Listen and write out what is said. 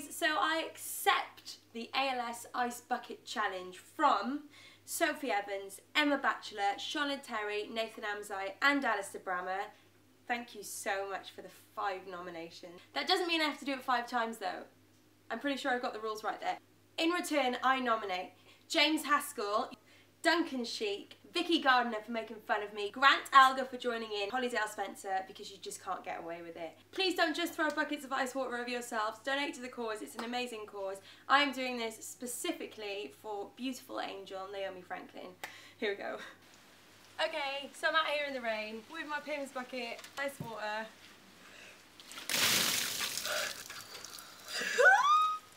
so I accept the ALS Ice Bucket Challenge from Sophie Evans, Emma Batchelor, Shauna Terry, Nathan Amzai and Alistair Brammer. Thank you so much for the five nominations. That doesn't mean I have to do it five times though. I'm pretty sure I've got the rules right there. In return, I nominate James Haskell, Duncan Sheik, Vicky Gardener for making fun of me, Grant Elgar for joining in, Holly Dale Spencer because you just can't get away with it. Please don't just throw buckets of ice water over yourselves, donate to the cause, it's an amazing cause. I am doing this specifically for beautiful angel Naomi Franklin. Here we go. Okay, so I'm out here in the rain with my Pimm's bucket, ice water.